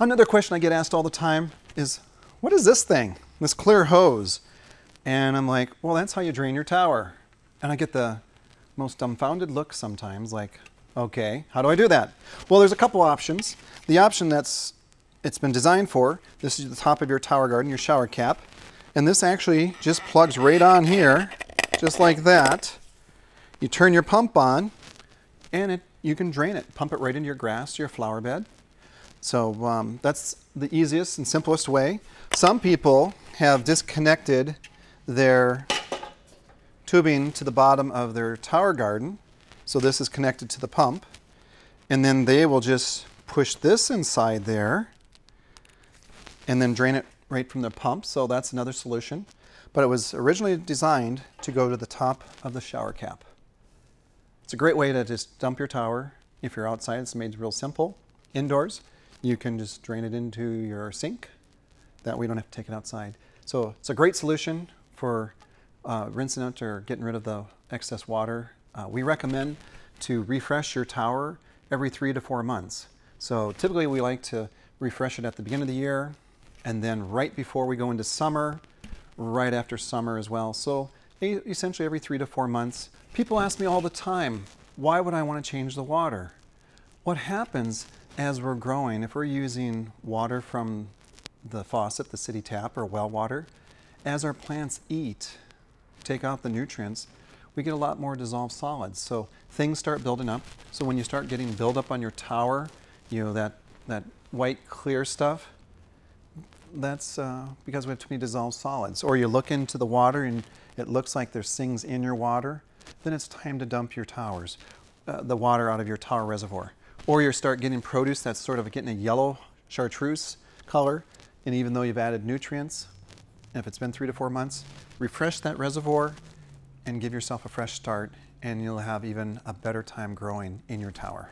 Another question I get asked all the time is, what is this thing? This clear hose. And I'm like, well, that's how you drain your tower. And I get the most dumbfounded look sometimes, like, okay, how do I do that? Well, there's a couple options. The option that's it's been designed for, this is the top of your tower garden, your shower cap. And this actually just plugs right on here, just like that. You turn your pump on, and it, you can drain it. Pump it right into your grass, your flower bed. So um, that's the easiest and simplest way. Some people have disconnected their tubing to the bottom of their tower garden. So this is connected to the pump. And then they will just push this inside there and then drain it right from the pump. So that's another solution. But it was originally designed to go to the top of the shower cap. It's a great way to just dump your tower. If you're outside, it's made real simple. Indoors, you can just drain it into your sink. That way you don't have to take it outside. So it's a great solution for uh, rinsing out or getting rid of the excess water. Uh, we recommend to refresh your tower every three to four months. So typically we like to refresh it at the beginning of the year and then right before we go into summer, right after summer as well. So essentially every three to four months. People ask me all the time, why would I want to change the water? What happens as we're growing, if we're using water from the faucet, the city tap or well water, as our plants eat, take out the nutrients, we get a lot more dissolved solids. So things start building up. So when you start getting buildup on your tower, you know, that, that white clear stuff, that's uh, because we have too many dissolved solids. Or you look into the water and it looks like there's things in your water, then it's time to dump your towers, uh, the water out of your tower reservoir or you start getting produce that's sort of getting a yellow chartreuse color, and even though you've added nutrients, if it's been three to four months, refresh that reservoir and give yourself a fresh start, and you'll have even a better time growing in your tower.